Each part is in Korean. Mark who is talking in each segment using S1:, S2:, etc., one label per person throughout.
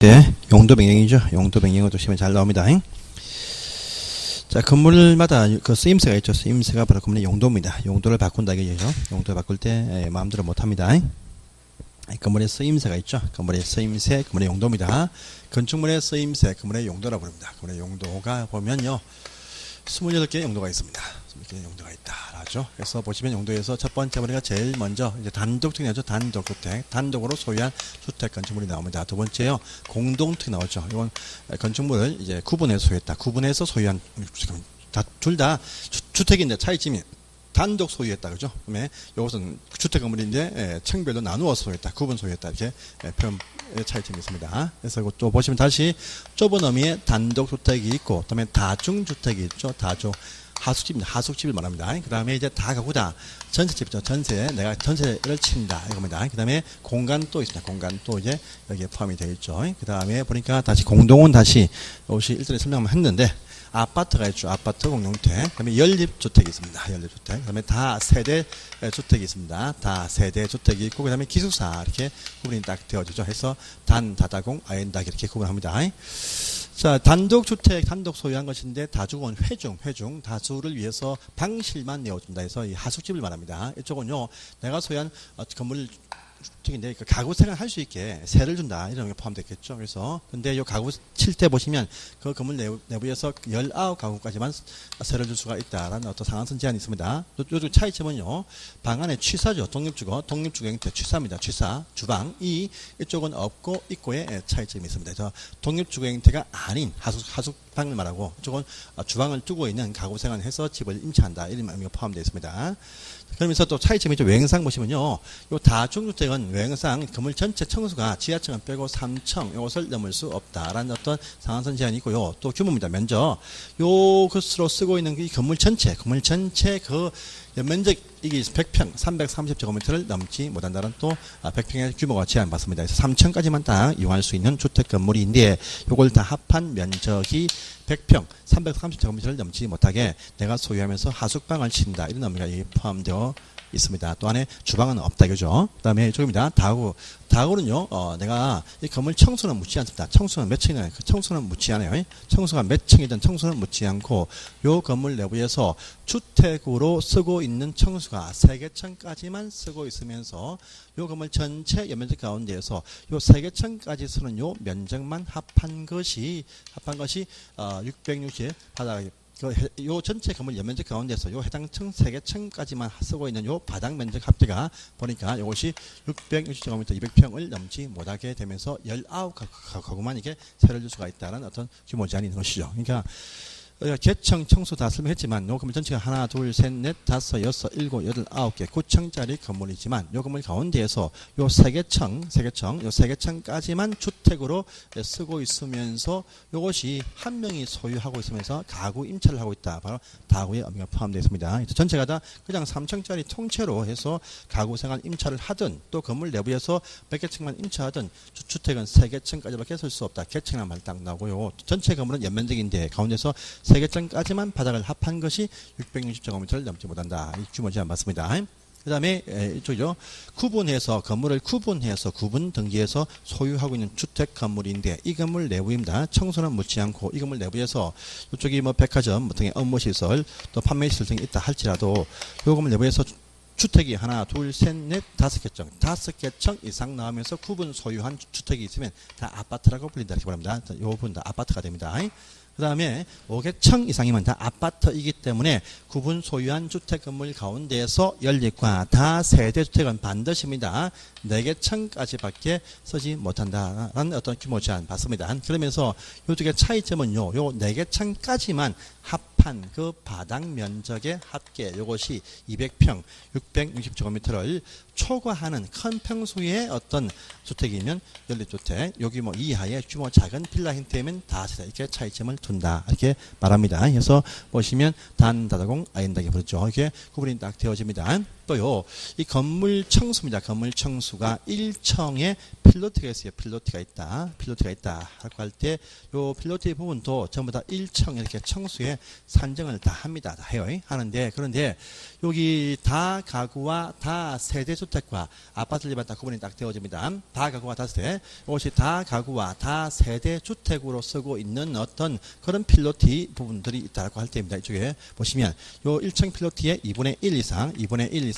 S1: 네, 용도 변경이죠. 용도 변경으로 시면 잘 나옵니다. 자, 건물마다 그 쓰임새가 있죠. 쓰임새가 바로 건물의 용도입니다. 용도를 바꾼다 이거죠. 용도를 바꿀 때 예, 마음대로 못 합니다. 건물의 쓰임새가 있죠. 건물의 쓰임새, 건물의 용도입니다. 건축물의 쓰임새, 건물의 용도라 부릅니다. 건물의 용도가 보면요. 28개의 용도가 있습니다. 28개의 용도가 있다. 라죠. 그래서 보시면 용도에서 첫 번째 머리가 제일 먼저 이제 단독특이 나오죠. 단독주택. 단독으로 소유한 주택 건축물이 나옵니다. 두 번째요. 공동특이 나오죠. 이건 건축물을 이제 구분해서 소유했다. 구분해서 소유한 둘다 주택인데 차이점이 단독 소유했다 그죠? 그다음에 이것은 주택 건물인데 예, 층별로 나누어서 소유했다, 구분 소유했다 이렇게 예, 표현 차이점이 있습니다. 그래서 또 보시면 다시 좁은 의미의 단독 주택이 있고, 그다음에 다중 주택이 있죠, 다중 하숙집입니다. 하숙집을 말합니다. 그 다음에 이제 다 가구다. 전세집이죠. 전세. 내가 전세를 친다. 이겁니다. 그 다음에 공간 또 있습니다. 공간 또 이제 여기에 포함이 되어 있죠. 그 다음에 보니까 다시 공동은 다시 옷이 일전에 설명을 했는데 아파트가 있죠. 아파트 공동주택. 그다음에 연립주택이 있습니다. 연립주택. 그다음에 다 세대 주택이 있습니다. 다 세대 주택이 있고 그다음에 기숙사 이렇게 구분이 딱 되어지죠. 해서 단, 다다공, 아엔다 이렇게 구분합니다. 자, 단독 주택, 단독 소유한 것인데 다주건 회중, 회중, 다수를 위해서 방실만 내어준다 해서 이 하숙집을 말합니다. 이쪽은요, 내가 소유한 어, 건물 주택인데 그 가구 생활 할수 있게 세를 준다 이런 게 포함됐겠죠. 그래서 근데 이 가구 칠 때 보시면 그 건물 내부, 내부에서 19가구까지만 세를 줄 수가 있다라는 어떤 상한선 제한이 있습니다. 요즘 차이점은요. 방 안에 취사죠. 독립주거, 독립주거 형태 취사입니다. 취사, 주방 이 이쪽은 없고 있고의 차이점이 있습니다. 그래서 독립주거 형태가 아닌 하숙 하숙방을 말하고 이쪽은 주방을 두고 있는 가구 생활을 해서 집을 임차한다 이런 의미가 포함되어 있습니다. 그러면서 또 차이점이 좀 외형상 보시면요. 요 다중주택은 외형상 건물 전체 청수가 지하층은 빼고 3층 이것을 넘을 수 없다라는 어떤 상한선 제한이 있고요. 또 규모입니다. 면적. 요 것으로 쓰고 있는 이 건물 전체, 건물 전체 그 면적 이게 100평, 330제곱미터를 넘지 못한다는 또 100평의 규모가 제한받습니다. 그래서 3층까지만 딱 이용할 수 있는 주택 건물인데 요걸 다 합한 면적이 100평, 330제곱미터를 넘지 못하게 내가 소유하면서 하숙방을 친다. 이런 의미가 포함되어 있습니다. 또 안에 주방은 없다 이거죠. 그다음에 이쪽입니다. 다구. 다구는요. 어, 내가 이 건물 청소는 묻지 않습니다. 청소는 몇 층이나요? 그 청소는 묻지 않아요. 청소가 몇 층이든 청소는 묻지 않고 요 건물 내부에서 주택으로 쓰고 있는 청수가 세개 층까지만 쓰고 있으면서 요 건물 전체 연면적 가운데에서 요 세개 층까지 쓰는 요 면적만 합한 것이 합한 것이 어, 660 바닥 그 요 전체 건물 연면적 가운데서 요 해당 층 세 개 층까지만 쓰고 있는 요 바닥 면적 합계가 보니까 이것이 660제곱미터 200평을 넘지 못하게 되면서 19가구만 이게 세를 줄 수가 있다는 어떤 규모 제한이 있는 것이죠. 그러니까 개청 청소 다 설명했지만 요 건물 전체가 하나 둘 셋 넷 다섯 여섯 일곱 여덟 아홉 개 9층짜리 건물이지만 요 건물 가운데에서 요 세개 층, 세개 층, 요세개 층까지만 주택으로 쓰고 있으면서 요것이 한 명이 소유하고 있으면서 가구 임차를 하고 있다. 바로 다구의 의미가 포함되어 있습니다. 전체가 다 그냥 3층짜리 통째로 해서 가구 생활 임차를 하든 또 건물 내부에서 몇 개 층만 임차하든 주택은 세 개 층까지밖에 쓸 수 없다. 개층만 말딱 나고요. 전체 건물은 연면적인데 가운데서 세개장까지만 바닥을 합한 것이 660제곱미터를 넘지 못한다. 이 규모 제한 맞습니다. 그 다음에 이쪽이죠. 구분해서 건물을 구분해서 구분 등기해서 소유하고 있는 주택 건물인데 이 건물 내부입니다. 청소는 묻지 않고 이 건물 내부에서 이쪽이 뭐 백화점 뭐 등의 업무 시설 또 판매 시설 등이 있다 할지라도 이 건물 내부에서 주택이 하나, 둘, 셋, 넷, 다섯 개층, 다섯 개층 이상 나오면서 구분 소유한 주택이 있으면 다 아파트라고 불린다 이렇게 말합니다. 이 부분 다 아파트가 됩니다. 그 다음에 5개층 이상이면 다 아파트이기 때문에 구분 소유한 주택 건물 가운데에서 연립과 다 세대주택은 반드시입니다. 4개층까지밖에 쓰지 못한다라는 어떤 규모 제한 받습니다. 그러면서 이쪽의 차이점은요. 요 4개층까지만 합한 그 바닥 면적의 합계 이것이 200평, 660제곱미터를 초과하는 큰 평수의 어떤 주택이면 연립주택, 여기 뭐 이하의 규모 작은 빌라 형태면 다 이렇게 차이점을 둔다. 이렇게 말합니다. 그래서 보시면 단, 다다공, 아인다게 부르죠. 이렇게 구분이 딱 되어집니다. 또요, 이 건물 청수입니다. 건물 청수가 1층에 필로티가 있어요. 필로티가 있다. 필로티가 있다. 하고 할 때, 요 필로티 부분도 전부 다 1층 이렇게 청수에 산정을 다 합니다. 다 해요. 하는데, 그런데 여기 다 가구와 다 세대 주택과 아파트들만 다 구분이 딱 되어집니다. 다 가구와 다 세대. 이것이 다 가구와 다 세대 주택으로 쓰고 있는 어떤 그런 필로티 부분들이 있다고 할 때입니다. 이쪽에 보시면 요 1층 필로티의 2분의 1 이상, 2분의 1 이상,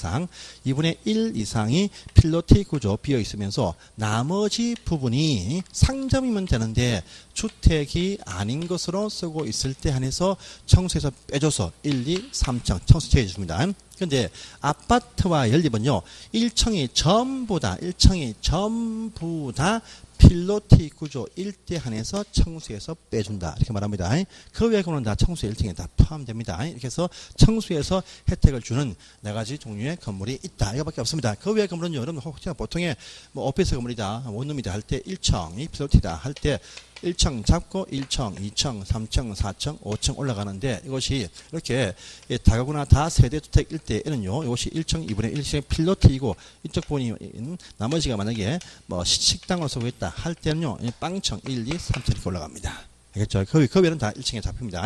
S1: 2분의 1 이상이 필로티 구조 비어 있으면서 나머지 부분이 상점이면 되는데 주택이 아닌 것으로 쓰고 있을 때 한해서 청수에서 빼줘서 1, 2, 3층 청수채해 줍니다. 근데 아파트와 연립은요. 1층이 전부 다 1층이 전부 다 필로티 구조 1대 한에서 청수에서 빼준다. 이렇게 말합니다. 그 외에는 다 청수 1층에 다 포함됩니다. 이렇게 해서 청수에서 혜택을 주는 네 가지 종류의 건물이 있다. 이거밖에 없습니다. 그 외의 건물은 여러분 혹시 보통의 뭐 오피스 건물이다, 원룸이다 할 때 1층이 필로티다 할 때 1층 잡고 1층, 2층, 3층, 4층, 5층 올라가는데 이것이 이렇게 다가구나 다 세대주택 일대에는요. 이것이 1층, 2분의 1층 필로티이고 이쪽 부분이 나머지가 만약에 뭐 식당으로 쓰고 있다 할 때는요. 빵층 1, 2, 3층 이렇게 올라갑니다. 알겠죠? 그, 그 외에는 다 1층에 잡힙니다.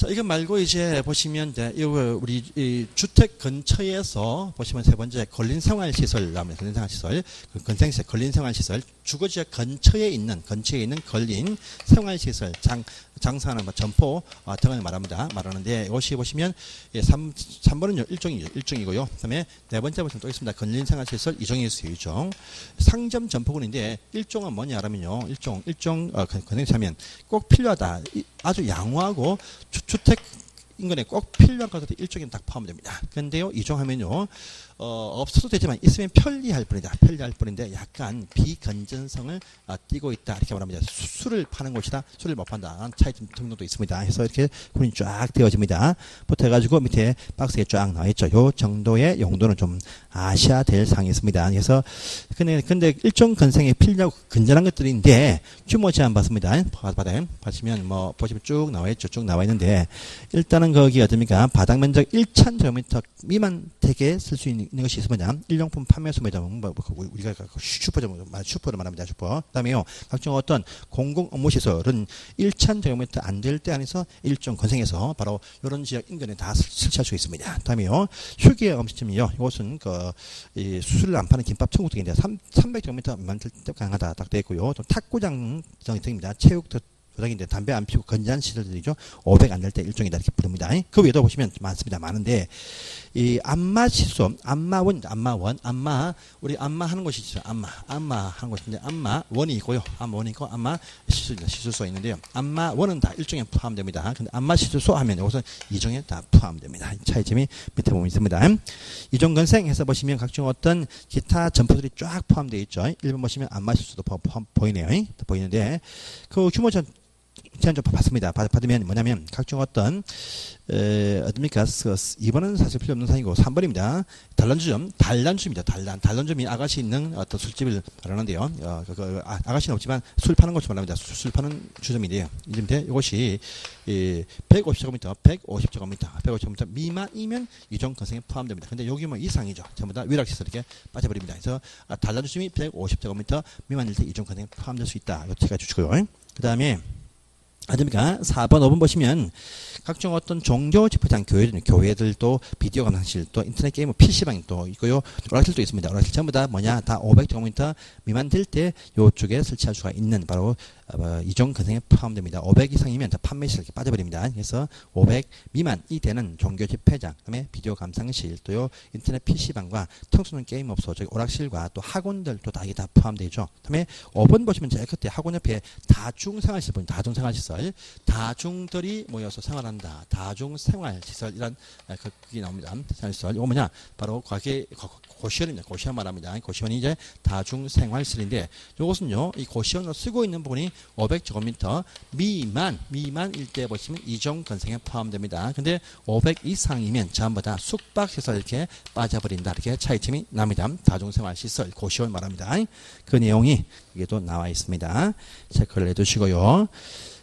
S1: 자, 이거 말고 이제 보시면 이제 이거 우리 이 주택 근처에서 보시면 세 번째 걸린 생활 시설 나옵니다. 걸린 생활 시설, 그 근생시설, 걸린 생활 시설, 주거 지역 근처에 있는 근처에 있는 걸린 생활 시설, 장 장사하는 뭐 점포 어, 등을 말합니다. 말하는데 이것이 보시면 예, 3, 3번은 일종이 일종이고요. 그다음에 네 번째 보시면 또 있습니다. 근린 생활 시설 있어요. 이종. 상점 점포군인데 일종은 뭐냐라면요. 일종 일종 어, 근행사면 꼭 필요하다. 아주 양호하고 주, 주택 인근에 꼭 필요한 것들이 일종에 딱 포함됩니다. 그런데요, 이종하면요, 어, 없어도 되지만 있으면 편리할 뿐이다. 편리할 뿐인데 약간 비건전성을 어, 띠고 있다. 이렇게 말합니다. 수, 술을 파는 곳이다. 술을 못 판다. 차이점 등등도 있습니다. 해서 이렇게 구분이 쫙 되어집니다. 부터 해가지고 밑에 박스에 쫙 나와 있죠. 요 정도의 용도는 좀 아셔야 될 사항이 있습니다. 그래서 근데, 근데 일종 근생에 필요하고 건전한 것들인데 규모 제한 받습니다. 바닥 보시면 뭐 보시면 쭉 나와 있죠. 쭉 나와 있는데 일단은 거기 어딥니까? 바닥 면적 1,000제곱미터 미만 되게 쓸 수 있는 있는 것이 있으면 일용품 판매 소매점 뭐, 뭐, 우리가 슈퍼점 슈퍼를 말합니다. 슈퍼. 그다음에요. 각종 어떤 공공 업무 시설은 1천 제곱미터 안 될 때 안에서 일종 근생해서 바로 이런 지역 인근에 다 설치할 수 있습니다. 다음에요. 휴게 음식점이요. 이것은 그 이 수술을 안 파는 김밥 천국 등인데 300 제곱미터 미만 될때 가능하다. 딱 되어 있고요. 또 탁구장 등입니다. 체육 도장인데 담배 안 피우고 건전 시설들이죠. 500 안 될 때 일종이다. 이렇게 부릅니다. 그 외에도 보시면 많습니다. 많은데 이 안마 시소, 안마원, 안마원, 안마 우리 안마 하는 곳이 있죠. 안마, 안마 하는 곳인데 안마 원이 있고요. 안마 원이 있고 안마 시술, 시술소 있는데요. 안마 원은 다 일종에 포함됩니다. 근데 안마 시술소 하면 이것은 이종에 다 포함됩니다. 차이점이 밑에 보면 있습니다. 이종 건생 해서 보시면 각종 어떤 기타 점포들이 쫙 포함되어 있죠. 1번 보시면 안마 포함, 보이네요. 보이는데 그 규모 전 제안 좀 받습니다. 받, 받으면 뭐냐면 각종 어떤 에, 어딥니까? 이번은 사실 필요 없는 상이고 3번입니다. 단란주점, 단란주입니다. 단란, 단란주점이 아가씨 있는 어떤 술집을 말하는데요. 어, 그, 그, 아, 아가씨는 없지만 술 파는 곳을 말합니다. 술, 술 파는 주점인데요. 이런데 이것이 이 150제곱미터, 150제곱미터, 150제곱미터 미만이면 이종 건성에 포함됩니다. 근데 여기 뭐 이상이죠. 전부 다 위락시설 이렇게 빠져버립니다. 그래서 아, 단란주점이 150제곱미터 미만일 때 이종 건성에 포함될 수 있다. 이거 제가 주고요. 그 다음에 아닙니까? 4번, 5번 보시면 각종 어떤 종교 집회장 교회들, 교회들도 비디오 감상실 또 인터넷 게임 PC방이 또 있고요. 오락실도 있습니다. 오락실 전부 다 뭐냐? 다 500제곱미터 미만 될 때 요쪽에 설치할 수가 있는 바로 어, 이종 근생에 포함됩니다. 500 이상이면 판매 시설이 빠져버립니다. 그래서 500 미만이 되는 종교 집회장, 그다음에 비디오 감상실, 또요 인터넷 PC방과 청소년 게임업소, 저기 오락실과 또 학원들도 다 이게 다 포함되죠. 그다음에 5번 보시면 제일 끝에 학원 옆에 다중생활시설 보니 다중생활시설, 다중들이 모여서 생활한다. 다중생활시설이란 아, 그, 그게 나옵니다. 생활시설. 이거 뭐냐? 바로 과거 고시원입니다. 고시원 말합니다. 고시원이 이제 다중생활시설인데 이것은요, 이 고시원을 쓰고 있는 부분이 500제곱미터 미만, 미만일 때 보시면 이종 건생에 포함됩니다. 근데 500 이상이면 전부 다 숙박시설 이렇게 빠져버린다. 이렇게 차이점이 납니다. 다중생활 시설, 고시원 말합니다. 그 내용이 이게 또 나와 있습니다. 체크를 해두시고요.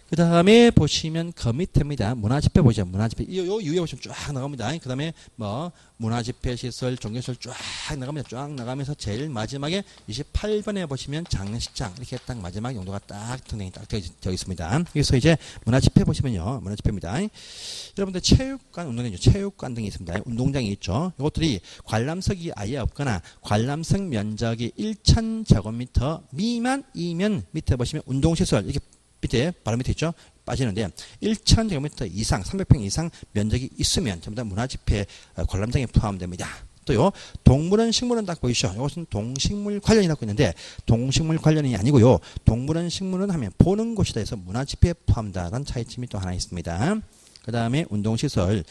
S1: 그 다음에 보시면 그 밑에입니다. 문화집회 보시죠. 문화집회. 이, 요, 위에 보시면 쫙 나갑니다. 그 다음에 뭐, 문화집회 시설, 종교시설 쫙 나갑니다. 쫙 나가면서 제일 마지막에 28번에 보시면 장례식장. 이렇게 딱 마지막 용도가 딱 등등이 딱 되어, 되어 있습니다. 그래서 이제 문화집회 보시면요. 문화집회입니다. 여러분들 체육관, 운동장, 체육관 등이 있습니다. 운동장이 있죠. 이것들이 관람석이 아예 없거나 관람석 면적이 1,000제곱미터 미만이면 밑에 보시면 운동시설, 이렇게 밑에 바로 밑에 있죠. 빠지는데 1,000제곱미터 이상, 300평 이상 면적이 있으면 전부 다 문화집회 어, 관람장에 포함됩니다. 또요 동물원 식물원 딱 보이시죠? 이것은 동식물 관련이라고 있는데 동식물 관련이 아니고요. 동물원 식물원 하면 보는 곳이다 해서 문화집회에 포함다라는 차이점이 또 하나 있습니다. 그 다음에 운동시설.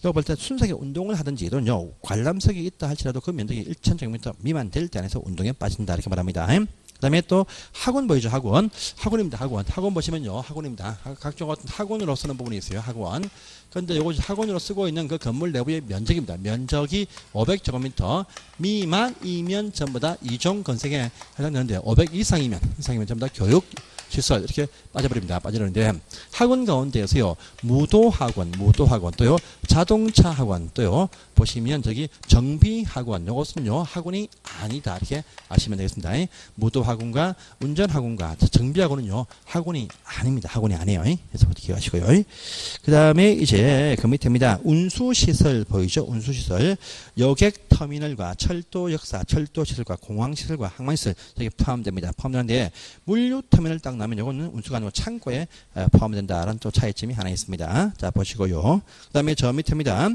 S1: 이거 볼때 순수하게 운동을 하든지 또는요 관람석이 있다 할지라도 그 면적이 1,000제곱미터 미만 될 때 안에서 운동에 빠진다 이렇게 말합니다. 그 다음에 또 학원 보이죠 학원. 학원입니다 학원. 학원 보시면요 학원입니다. 각종 어떤 학원으로 쓰는 부분이 있어요 학원 그런데 이거 학원으로 쓰고 있는 그 건물 내부의 면적입니다 면적이 500제곱미터 미만이면 전부 다 이종 건색에 해당되는데 500 이상이면 이상이면 전부 다 교육 시설 이렇게 빠져버립니다. 빠지는데 학원 가운데에서요 무도 학원, 무도 학원 또요 자동차 학원 또요 보시면 저기 정비 학원 이것은요 학원이 아니다 이렇게 아시면 되겠습니다. 무도 학원과 운전 학원과 정비 학원은요 학원이 아닙니다. 학원이 아니에요. 그래서 어떻게 하시고요. 그 다음에 이제 그 밑에입니다. 운수 시설 보이죠? 운수 시설 여객 터미널과 철도 역사, 철도 시설과 공항 시설과 항만 시설 여기 포함됩니다. 포함되는데 물류 터미널 딱 나면 이거는 운수가 아니고 창고에 포함된다라는 또 차이점이 하나 있습니다. 자 보시고요. 그 다음에 저 밑에입니다.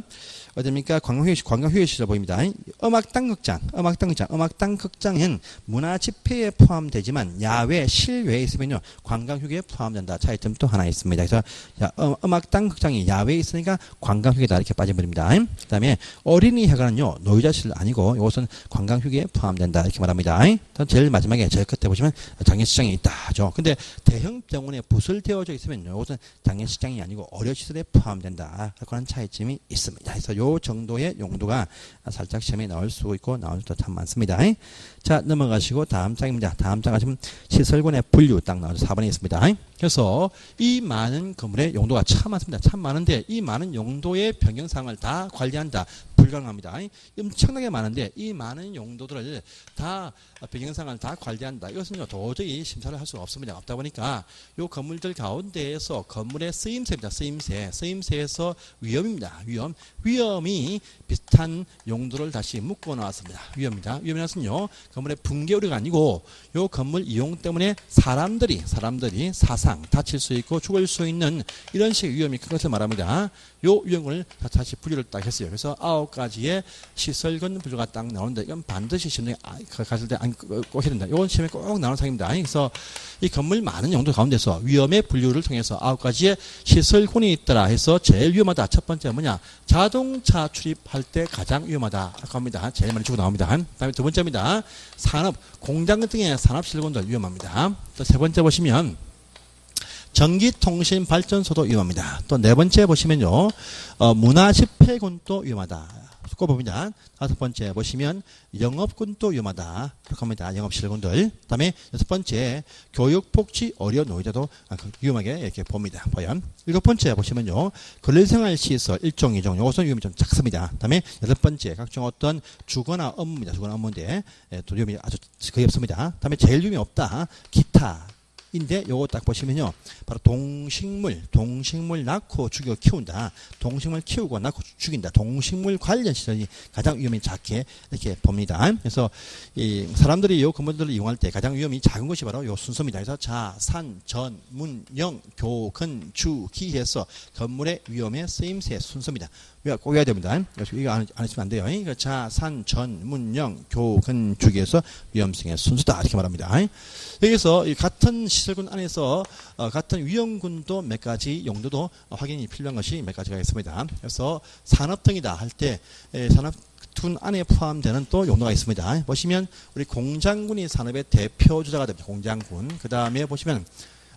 S1: 어딥니까? 관광휴게시, 관광휴게시설 보입니다. 음악당 극장, 음악당 극장, 음악당 극장은 문화집회에 포함되지만 야외, 실외에 있으면요. 관광휴게에 포함된다. 차이점 또 하나 있습니다. 그래서 야, 음, 음악당 극장이 야외에 있으니까 관광휴게다. 이렇게 빠져버립니다. 그 다음에 어린이회관은요. 노유자실 아니고 이것은 관광휴게에 포함된다. 이렇게 말합니다. 제일 마지막에 제일 끝에 보시면 장례식장이 있다 죠. 근데 대형 병원에 부설 되어져 있으면요. 이것은 장례식장이 아니고 어려시설에 포함된다. 그런 차이점이 있습니다. 그래서 요 정도의 용도가 살짝 시험에 나올 수 있고 나올 수도 참 많습니다. 자 넘어가시고 다음 장입니다. 다음 장 하시면 시설군의 분류 딱 나와서 4번에 있습니다. 그래서 이 많은 건물의 용도가 참 많습니다. 참 많은데 이 많은 용도의 변경사항을 다 관리한다. 불가능합니다. 엄청나게 많은데 이 많은 용도들을 다 배경상을 다 관리한다. 이것은 도저히 심사를 할 수가 없습니다. 없다 보니까 이 건물들 가운데에서 건물의 쓰임새입니다. 쓰임새. 쓰임새에서 위험입니다. 위험. 위험이 비슷한 용도를 다시 묶어 나왔습니다. 위험입니다. 위험이라서요. 건물의 붕괴 우려가 아니고 이 건물 이용 때문에 사람들이 사람들이 사상 다칠 수 있고 죽을 수 있는 이런 식의 위험이 큰 것을 말합니다. 요 위험을 다시 분류를 딱 했어요. 그래서 아홉 가지의 시설건 분류가 딱 나오는데 이건 반드시 시험에 갔을 때 꼭 해야 된다. 이건 시험에 꼭 나오는 상입니다. 그래서 이 건물 많은 용도 가운데서 위험의 분류를 통해서 아홉 가지의 시설군이 있더라 해서 제일 위험하다. 첫 번째 뭐냐? 자동차 출입할 때 가장 위험하다. 합니다. 제일 많이 주고 나옵니다. 다음에 두 번째입니다. 산업, 공장 등의 산업실군들 위험합니다. 또 세 번째 보시면 전기통신발전소도 위험합니다. 또 네 번째 보시면요. 어, 문화집회군도 위험하다. 꼽봅니다 다섯 번째 보시면 영업군도 위험하다. 그렇게 합니다. 영업실군들. 그 다음에 여섯 번째 교육복지 어려 노이자도 위험하게 이렇게 봅니다. 보연. 일곱 번째 보시면요. 근로생활시설 일종 이종 이것은 위험이 좀 작습니다. 그 다음에 여섯 번째 각종 어떤 주거나 업무입니다. 주거나 업무인데 예, 또 위험이 아주 거의 없습니다. 그 다음에 제일 위험이 없다. 기타 인데 요거 딱 보시면요. 바로 동식물, 동식물 낳고 죽여 키운다. 동식물 키우고 낳고 죽인다. 동식물 관련 시설이 가장 위험이 작게 이렇게 봅니다. 그래서 이 사람들이 요 건물들을 이용할 때 가장 위험이 작은 것이 바로 요 순서입니다. 그래서 자, 산, 전, 문, 영, 교, 근, 주, 기 해서 건물의 위험의 쓰임새 순서입니다. 꼭 외워야 됩니다. 이거 안, 안 했으면 안 돼요. 자, 산, 전, 문, 영, 교, 근, 주기에서 위험성의 순수다. 이렇게 말합니다. 여기서 같은 시설군 안에서 어, 같은 위험군도 몇 가지 용도도 확인이 필요한 것이 몇 가지가 있습니다. 그래서 산업 등이다 할 때 산업 둔 안에 포함되는 또 용도가 있습니다. 보시면 우리 공장군이 산업의 대표 주자가 됩니다. 공장군. 그 다음에 보시면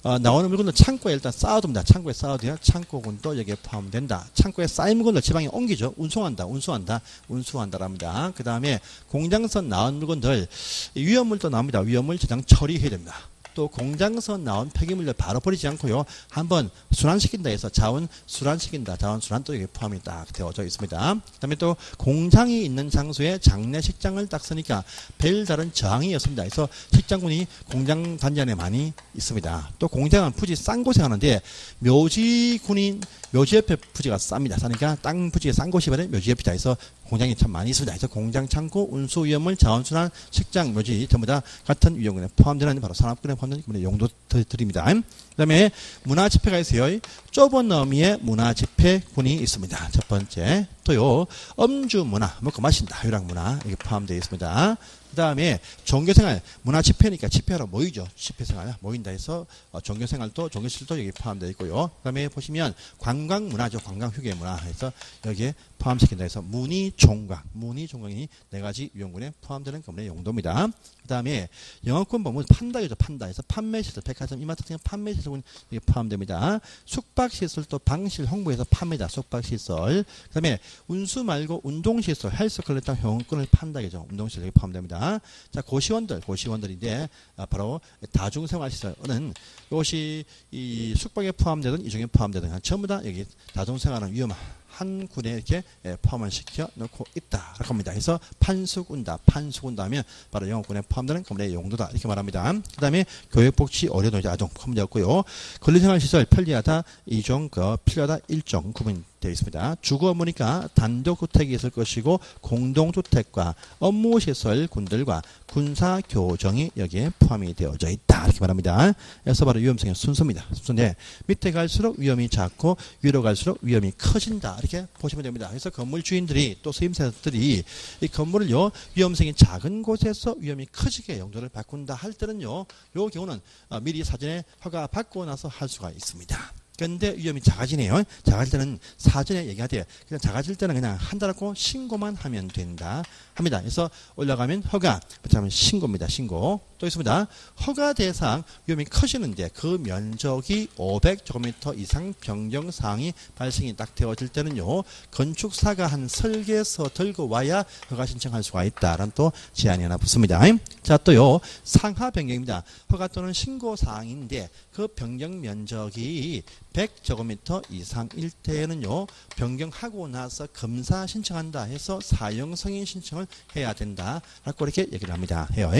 S1: 어, 나오는 물건들 창고에 일단 쌓아둡니다. 창고에 쌓아둬야 창고군도 여기에 포함된다. 창고에 쌓인 물건들 지방에 옮기죠. 운송한다. 운수한다. 운수한다랍니다. 그 다음에 공장선 나온 물건들 위험물도 나옵니다. 위험물 저장 처리해야 됩니다. 또 공장에서 나온 폐기물을 바로 버리지 않고요. 한번 순환시킨다 해서 자원 순환시킨다. 자원 순환 도 여기 포함이 딱 되어져 있습니다. 그다음에 또 공장이 있는 장소에 장례식장을 딱 쓰니까 별다른 저항이었습니다. 그래서 식장군이 공장 단지 안에 많이 있습니다. 또 공장은 부지 싼 곳에 하는데 묘지군인 묘지 옆에 부지가 쌉니다. 싸니까 땅 부지가 싼 곳이 바로 묘지 옆이다 해서 공장이 참 많이 있습니다. 그래서 공장 창고 운수 위험을 자원순환 식장 묘지 전부 다 같은 위험군에 포함되는 바로 산업군에 포함되는 용도 드립니다. 그다음에 문화 집회가 있어요. 좁은 의미의 문화 집회군이 있습니다. 첫 번째 또요 음주 문화 먹고 마신다 유랑 문화 이게 포함되어 있습니다. 그 다음에 종교생활, 문화 집회니까 집회하러 모이죠. 집회생활 모인다 해서 어, 종교생활도 종교실도 여기 포함되어 있고요. 그 다음에 보시면 관광문화죠. 관광휴게 문화 해서 여기에 포함시킨다 해서 문의 종각, 문의 종각이 네 가지 유형군에 포함되는 검문의 용도입니다. 그 다음에 영어권 보면 판다이죠. 판다 해서 판매 시설, 백화점, 이마트 같은 판매 시설군 여기 포함됩니다. 숙박 시설도 방실, 홍보에서 판매다. 숙박 시설. 그 다음에 운수 말고 운동 시설, 헬스 클럽 등 영어권을 판다이죠. 운동 시설 여기 포함됩니다. 자, 고시원들, 고시원들인데 아, 바로 다중생활 시설은 이것이 이 숙박에 포함되든 이중에 포함되든 전부 다 여기 다중생활은 위험한 한 군에 이렇게 예, 포함을 시켜 놓고 있다. 라고 합니다. 그래서 판수군다, 판수군다 하면 바로 영어군에 포함되는 건물의 용도다. 이렇게 말합니다. 그 다음에 교육복지, 어려노자, 아동 포함되었고요. 권리생활시설 편리하다, 이종, 그 필요하다, 일종 구분 되어 있습니다. 주거 업무니까 단독주택이 있을 것이고 공동주택과 업무시설 군들과 군사 교정이 여기에 포함이 되어져 있다. 이렇게 말합니다. 그래서 바로 위험성의 순서입니다. 순서인데 밑에 갈수록 위험이 작고 위로 갈수록 위험이 커진다. 이렇게 보시면 됩니다. 그래서 건물 주인들이 또 수임사들이 이 건물을요 위험성이 작은 곳에서 위험이 커지게 용도를 바꾼다 할 때는요 요 경우는 어, 미리 사전에 허가 받고 나서 할 수가 있습니다. 근데 위험이 작아지네요. 작아질 때는 사전에 얘기하되 그냥 작아질 때는 그냥 한다고 신고만 하면 된다 합니다. 그래서 올라가면 허가, 그다음에 신고입니다. 신고. 또 있습니다. 허가 대상 위험이 커지는데 그 면적이 500제곱미터 이상 변경 사항이 발생이 딱 되어질 때는요. 건축사가 한 설계서 들고 와야 허가 신청할 수가 있다라는 또 제한이 하나 붙습니다. 자, 또요. 상하 변경입니다. 허가 또는 신고 사항인데 그 변경 면적이 100제곱미터 이상일 때에는요. 변경하고 나서 검사 신청한다 해서 사용 승인 신청을 해야 된다. 라고 이렇게 얘기를 합니다. 해요.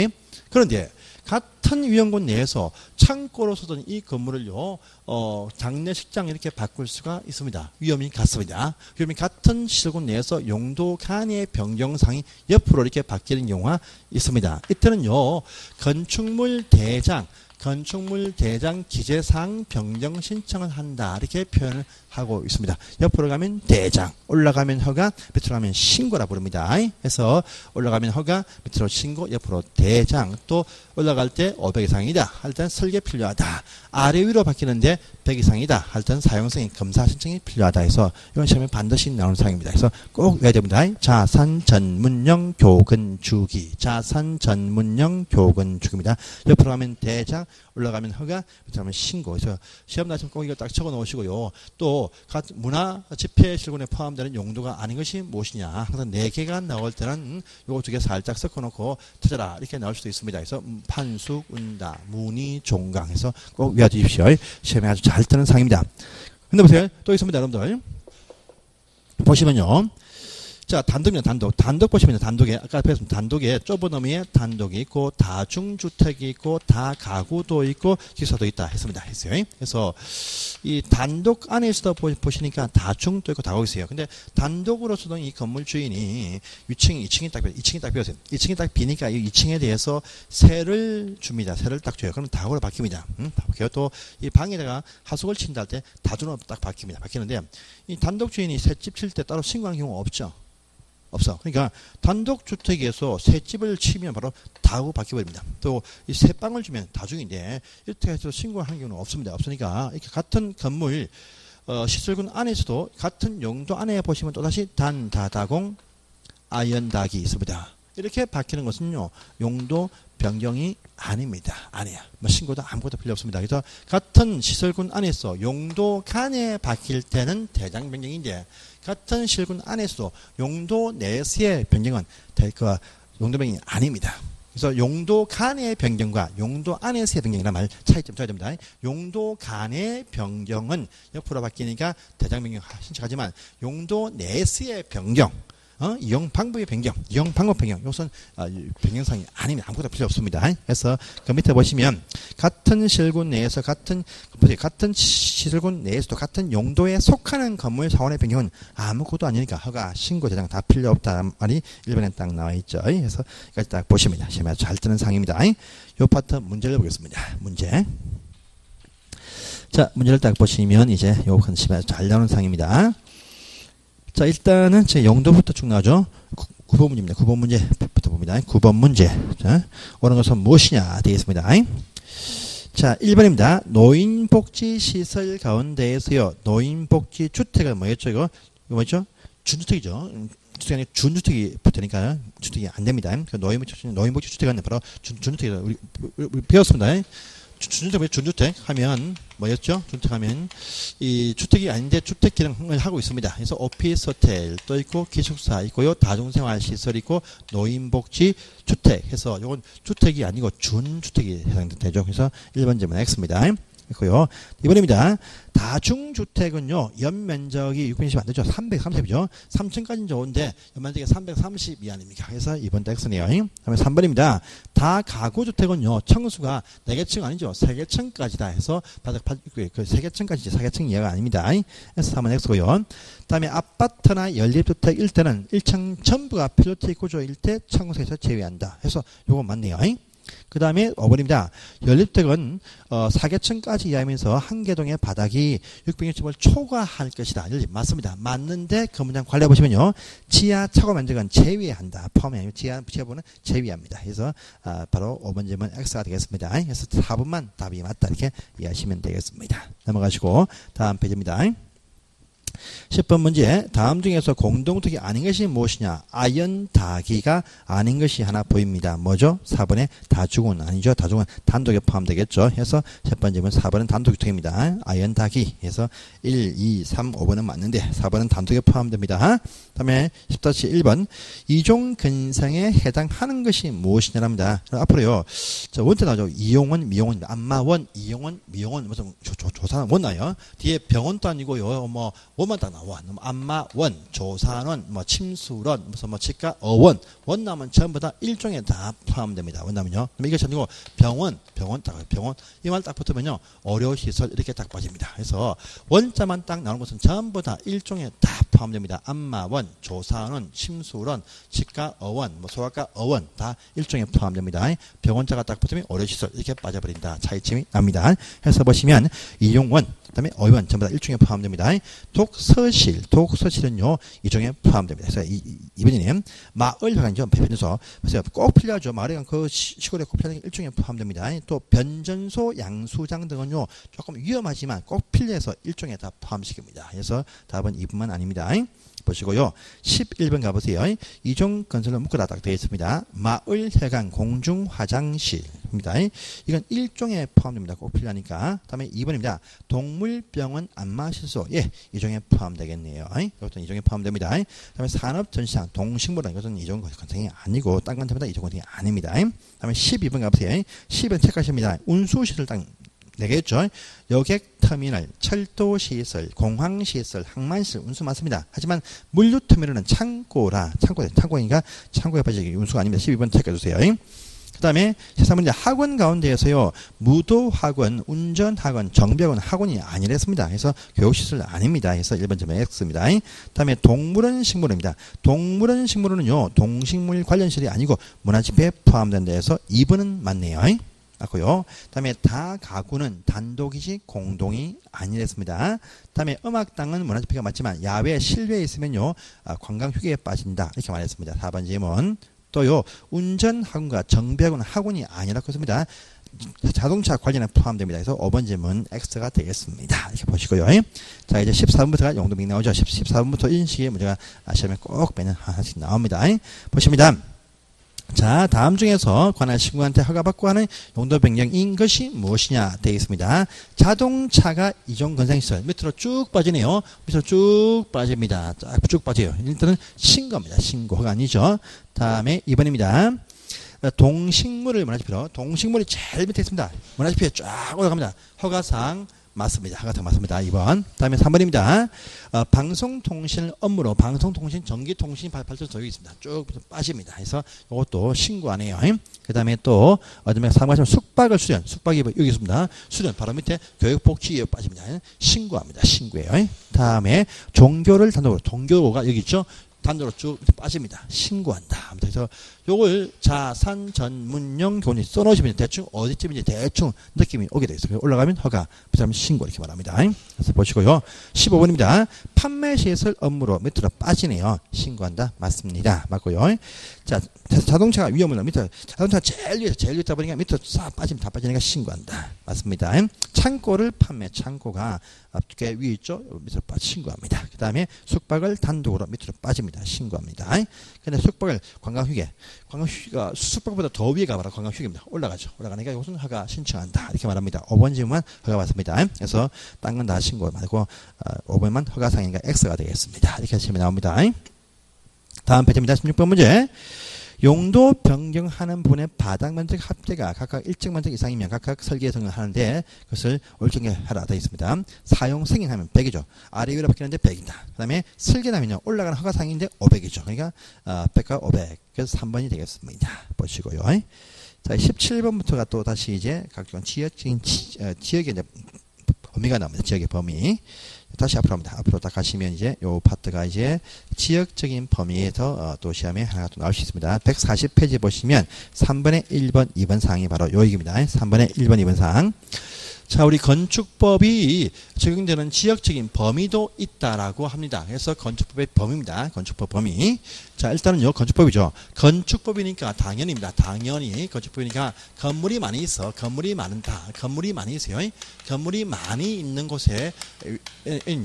S1: 그런데 같은 위험군 내에서 창고로 서던 이 건물을요, 어, 장례 식장 이렇게 바꿀 수가 있습니다. 위험이 같습니다. 위험이 같은 시설군 내에서 용도 간의 변경상이 옆으로 이렇게 바뀌는 경우가 있습니다. 이때는요, 건축물 대장, 건축물 대장 기재상 변경 신청을 한다. 이렇게 표현을 하고 있습니다. 옆으로 가면 대장, 올라가면 허가, 밑으로 가면 신고라 부릅니다. 그래서 올라가면 허가, 밑으로 신고, 옆으로 대장, 또 올라갈 때 500 이상이다. 할 때는 설계 필요하다. 아래 위로 바뀌는데 100 이상이다. 할 때는 사용성이 검사 신청이 필요하다 해서 이건 시험에 반드시 나오는 사항입니다. 그래서 꼭 외워야 됩니다. 자산 전문용 교근 주기. 자산 전문용 교근 주기입니다. 옆으로 가면 대장, 올라가면 허가, 가면 신고. 그래서 시험 나시면 꼭 이거 딱 적어 놓으시고요. 또 문화 집회 실군에 포함되는 용도가 아닌 것이 무엇이냐. 항상 네 개가 나올 때는 요거 두 개 살짝 섞어 놓고 찾아라 이렇게 나올 수도 있습니다. 그래서 판숙, 운다, 문의, 종강해서 꼭 외워주십시오. 시험에 아주 잘 뜨는 상입니다. 근데 보세요. 또 있습니다, 여러분들. 보시면요. 자, 단독이면 단독. 단독 보시면 단독에, 아까 배웠습니다. 단독에 좁은 의미의 단독이 있고, 다중주택이 있고, 다가구도 있고, 기사도 있다 했습니다. 했어요. 그래서 이 단독 안에서도 보시니까 다중도 있고 다가구 있어요. 근데 단독으로서도 이 건물 주인이 위층이 2층이 딱, 2층이 딱 비었어요. 2층이 딱 비니까 이 2층에 대해서 세를 줍니다. 세를 딱 줘요. 그럼 다가구로 바뀝니다. 음, 바뀌어요. 또이 방에다가 하수구를 친다 할 때 다주로 딱 바뀝니다. 바뀌는데 이 단독 주인이 새집 칠 때 따로 신고한 경우 없죠. 없어. 그러니까 단독 주택에서 새 집을 치면 바로 다고 바뀌어 버립니다. 또 이 새 빵을 주면 다중인데 이렇게 해서 신고하는 경우는 없습니다. 없으니까 이렇게 같은 건물 어, 시설군 안에서도 같은 용도 안에 보시면 또다시 단, 다다공, 아연닭이 있습니다. 이렇게 바뀌는 것은요 용도 변경이 아닙니다. 아니야. 뭐 신고도 아무것도 필요 없습니다. 그래서 같은 시설군 안에서 용도 간에 바뀔 때는 대장 변경인데 같은 실군 안에서도 용도 내에서의 변경은 그 용도 변경이 아닙니다. 그래서 용도 간의 변경과 용도 안에서의 변경이란 말 차이점 쳐야 됩니다. 용도 간의 변경은 옆으로 바뀌니까 대장 변경 신청하지만 용도 내에서의 변경 어? 이용 방법의 변경, 이용 방법 변경, 이것은 어, 변경사항이 아니면 아무것도 필요 없습니다. 그래서 그 밑에 보시면 같은 실군 내에서 같은 보세요. 같은 시설군 내에서도 같은 용도에 속하는 건물 사원의 변경은 아무것도 아니니까 허가, 신고, 대장 다 필요 없다는 말이 1번에 딱 나와 있죠. 그래서 여기까지 딱 보십니다. 시험에 잘 뜨는 상입니다. 이 파트 문제를 보겠습니다. 문제. 자, 문제를 딱 보시면 이제 요건 시험에 잘 나오는 상입니다. 자, 일단은 제 용도부터 쭉 나오죠. 9, 번 문제입니다. 9번 문제부터 봅니다. 9번 문제. 자, 오는 것은 무엇이냐 되겠습니다. 자, 1번입니다. 노인복지시설 가운데에서요. 노인복지주택은 뭐였죠, 이거? 이거 뭐죠? 준주택이죠. 주택이 아니라 준주택이 붙으니까 주택이 안 됩니다. 그 노인복지, 노인복지주택은 바로 준, 준주택이다. 우리, 우리 배웠습니다. 준주택, 준주택 하면 뭐였죠? 주택 하면 이 주택이 아닌데 주택 기능을 하고 있습니다. 그래서 오피스 호텔 또 있고 기숙사 있고요. 다중생활 시설 있고 노인복지 주택 해서 이건 주택이 아니고 준주택이 해당되죠. 그래서 1번 질문 X입니다. 있고요. 이번입니다. 다중주택은요, 연면적이 620안 되죠. 330이죠. 3층까지는 좋은데, 연면적이 330이 아닙니까? 그래서 이번 덱스네요. 다음에 3번입니다. 다 가구주택은요, 층수가 4개 층 아니죠. 3개 층까지다 해서 바닥, 그 3개 층까지 4개 층 이해가 아닙니다. 그래서 3번 X고요. 다음에 아파트나 연립주택 일때는 1층 전부가 필로티 구조일 때 청소에서 제외한다. 해서 요거 맞네요. 그 다음에 5번입니다. 연립택은 어, 4계층까지 이하면서 한계동의 바닥이 660을 초과할 것이다. 맞습니다. 맞는데 그 문장 관리해 보시면요. 지하 차고 면적은 제외한다. 포함이 지하 지하부는 제외합니다. 그래서 아, 바로 5번 질문 X가 되겠습니다. 그래서 4번만 답이 맞다. 이렇게 이해하시면 되겠습니다. 넘어가시고 다음 페이지입니다. 10번 문제 다음 중에서 공동특이 아닌 것이 무엇이냐? 아연 다기가 아닌 것이 하나 보입니다. 뭐죠? 4번에 다중은 아니죠? 다중은 단독에 포함되겠죠? 해서 첫 번째는 4번은 단독 유통입니다. 아연 다기 해서 1, 2, 3, 5번은 맞는데 4번은 단독에 포함됩니다. 다음에 10-1번. 이종 근상에 해당하는 것이 무엇이냐랍니다. 앞으로요. 자 원태 나오죠. 이용원 미용원 안마원 이용원 미용원. 무슨 조사는 못 나요. 뒤에 병원도 아니고요. 뭐 원만 딱 나와. 안마 원, 조산원, 뭐 침수론, 무슨 뭐 치과 어원, 원남은 전부 다 일종에 다 포함됩니다. 원남은요. 이것이 아니고 병원, 병원 딱 병원 이 말 딱 붙으면요 어려 시설 이렇게 딱 빠집니다. 그래서 원자만 딱 나오는 것은 전부 다 일종에 다 포함됩니다. 안마원, 조산원, 침수론, 치과 어원, 뭐 소아과 어원 다 일종에 포함됩니다. 병원자가 딱 붙으면 어려 시설 이렇게 빠져버린다. 차이점이 납니다. 해서 보시면 이용원 그 다음에 어원 전부 다 일종에 포함됩니다. 독서실, 독서실은요 이종에 포함됩니다. 그래서 이, 이번에는 마을 회관점 변전소 그래서 꼭 필요하죠. 마을 회관 그 시골에 꼭 필요한 일종에 포함됩니다. 또 변전소, 양수장 등은요 조금 위험하지만 꼭 필요해서 일종에 다 포함시킵니다. 그래서 답은 2분만 아닙니다. 보시고요. 11번 가보세요. 이종 건설로 묶어다 딱 되어 있습니다. 마을 회관 공중 화장실 입니다. 이건 일종에 포함됩니다. 꼭 필요하니까. 다음에 2번입니다. 동물병원 안마실소. 예, 이종에 포함되겠네요. 이것도 이종에 포함됩니다. 다음에 산업전시장 동식물원 이것은 이종 건설이 아니고 딴 건설보다 이종 건설이 아닙니다. 다음에 12번 가보세요. 10번 체크하십니다. 운수시설 땅 되겠죠. 여객 터미널, 철도 시설, 공항 시설, 항만 시설 운수 많습니다. 하지만 물류 터미널은 창고라 창고 창고니까 창고에 빠지기 운수가 아닙니다. 12번 체크해 주세요. 그 다음에 13번 이제 학원 가운데에서요 무도 학원, 운전 학원, 정비학원 학원이 아니랬습니다. 그래서 교육시설 아닙니다. 그래서 1번 점에 X입니다. 그 다음에 동물원 식물원입니다. 동물원 식물원은요 동식물 관련실이 아니고 문화집회에 포함된 데에서 2번은 맞네요. 맞고요. 다음에 다 가구는 단독이지 공동이 아니랬습니다. 다음에 음악당은 문화재표가 맞지만 야외 실외에 있으면요 아, 관광 휴게에 빠진다 이렇게 말했습니다. 4번 질문 또요 운전학원과 정비학원 학원이 아니라고 했습니다. 자동차 관련에 포함됩니다. 그래서 5번 질문 X가 되겠습니다. 이렇게 보시고요. 자, 이제 14번부터가 용도명 나오죠. 14번부터 인식의 문제가 시험에 꼭 매년 하나씩 나옵니다. 보십니다. 자, 다음 중에서 관할 신고한테 허가받고 하는 용도 변경인 것이 무엇이냐 되어 있습니다. 자동차가 이종 건상시설 밑으로 쭉 빠지네요. 밑으로 쭉 빠집니다. 쭉 빠져요. 일단은 신고입니다. 신고가 아니죠. 다음에 2번입니다. 동식물을 문화지표로 동식물이 제일 밑에 있습니다. 문화지표에 쫙 올라갑니다. 허가상 맞습니다. 허가상 맞습니다. 2번. 다음에 3번입니다. 어, 방송통신 업무로 방송통신 전기통신 발- 발전소 여기 있습니다. 쭉 빠집니다. 그래서 이것도 신고 안 해요. 그 다음에 또 어둠에 사무하시면 숙박을 수련, 숙박이 여기 있습니다. 수련 바로 밑에 교육복지에 빠집니다. 신고합니다. 신고해요. 다음에 종교를 단독으로 종교가 여기 있죠. 단도로 쭉 빠집니다. 신고한다. 그래서 요걸 자산 전문용 교훈이 써놓으시면 대충 어디쯤인지 대충 느낌이 오게 돼 있어요. 올라가면 허가, 그 다음에 신고 이렇게 말합니다. 그래서 보시고요. 15번입니다. 판매 시설 업무로 밑으로 빠지네요. 신고한다. 맞습니다. 맞고요. 자, 자동차가 위험을 밑에 자동차가 제일 위에 제일 위에 있다 보니까 밑으로 싹 빠지면 다 빠지니까 신고한다. 맞습니다. 창고를 판매 창고가 앞에 위에 있죠. 밑으로 빠 신고합니다. 그 다음에 숙박을 단독으로 밑으로 빠집니다. 신고합니다. 근데 숙박을 관광휴게 관광휴가 숙박보다 더 위에 가봐라 관광휴게입니다. 올라가죠. 올라가니까 이것은 허가 신청한다. 이렇게 말합니다. 5번 질문 허가 받습니다. 그래서 딴 건 다 신고 말고 어, 5번만 허가상인가 X가 되겠습니다. 이렇게 하시면 나옵니다. 다음 페이지입니다. 16번 문제. 용도 변경하는 분의 바닥 면적 합계가 각각 일정 면적 이상이면 각각 설계 성능하는데 그것을 올정하라 되어 있습니다. 사용 승인하면 100이죠. 아래 위로 바뀌는데 100이다. 그 다음에 설계나면요 올라가는 허가상인데 500이죠. 그러니까 어, 100과 500 그래서 3번이 되겠습니다. 보시고요. 자 17번부터가 또 다시 이제 각종 지역적인 지, 어, 지역의 범위가 나옵니다. 지역의 범위. 다시 앞으로 합니다. 앞으로 딱 가시면 이제 요 파트가 이제 지역적인 범위에서 어, 또 시험에 하나가 또 나올 수 있습니다. 140페이지 보시면 3번의 1번, 2번 사항이 바로 요 얘기입니다. 3번의 1번, 2번 사항. 자, 우리 건축법이 적용되는 지역적인 범위도 있다라고 합니다. 그래서 건축법의 범위입니다. 건축법 범위. 자, 일단은 요 건축법이죠. 건축법이니까 당연입니다. 당연히 건축법이니까 건물이 많이 있어. 건물이 많다. 건물이 많이 있어요. 건물이 많이 있는 곳에